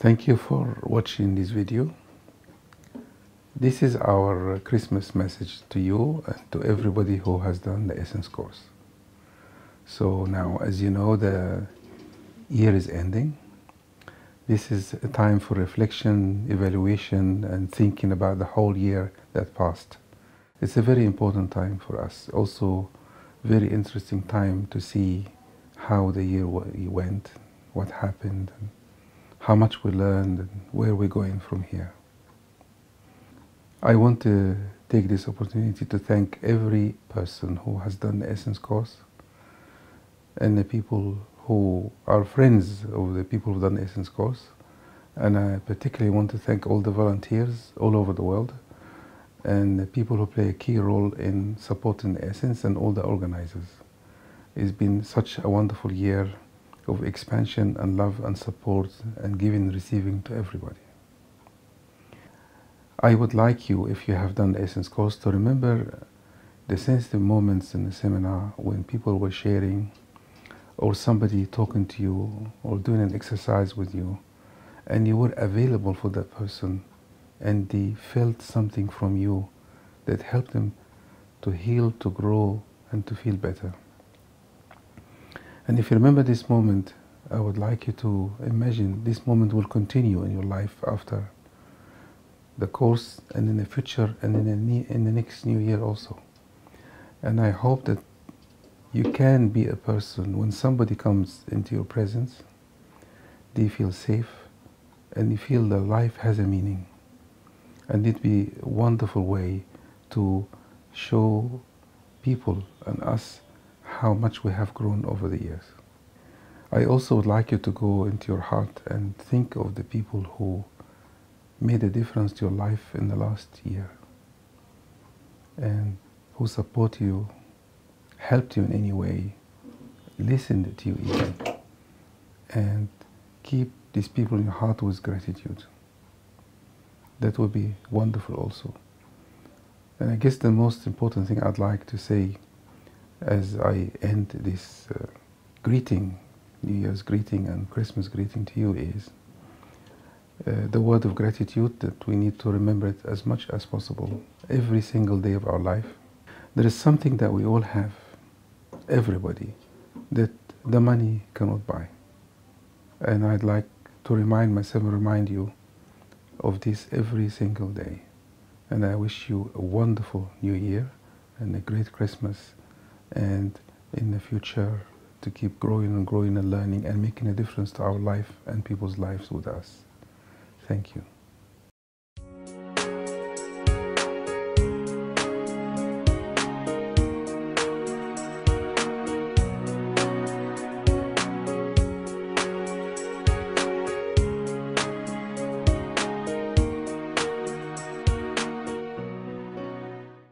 Thank you for watching this video. This is our Christmas message to you and to everybody who has done the Essence course. So now, as you know, the year is ending. This is a time for reflection, evaluation, and thinking about the whole year that passed. It's a very important time for us. Also, very interesting time to see how the year went, what happened, how much we learned, and where we're going from here. I want to take this opportunity to thank every person who has done the Essence course and the people who are friends of the people who've done the Essence course. And I particularly want to thank all the volunteers all over the world and the people who play a key role in supporting Essence and all the organizers. It's been such a wonderful year of expansion and love and support and giving and receiving to everybody. I would like you, if you have done the Essence course, to remember the sensitive moments in the seminar when people were sharing or somebody talking to you or doing an exercise with you and you were available for that person and they felt something from you that helped them to heal, to grow, and to feel better. And if you remember this moment, I would like you to imagine this moment will continue in your life after the course and in the future and in the, in the next new year also. And I hope that you can be a person when somebody comes into your presence, they feel safe and you feel that life has a meaning. And it'd be a wonderful way to show people and us how much we have grown over the years. I also would like you to go into your heart and think of the people who made a difference to your life in the last year and who support you, helped you in any way, listened to you even, and keep these people in your heart with gratitude. That would be wonderful also. And I guess the most important thing I'd like to say as I end this uh, greeting, New Year's greeting and Christmas greeting to you is uh, the word of gratitude that we need to remember it as much as possible every single day of our life. There is something that we all have, everybody, that the money cannot buy. And I'd like to remind myself and remind you of this every single day. And I wish you a wonderful new year and a great Christmas and in the future to keep growing and growing and learning and making a difference to our life and people's lives with us. Thank you.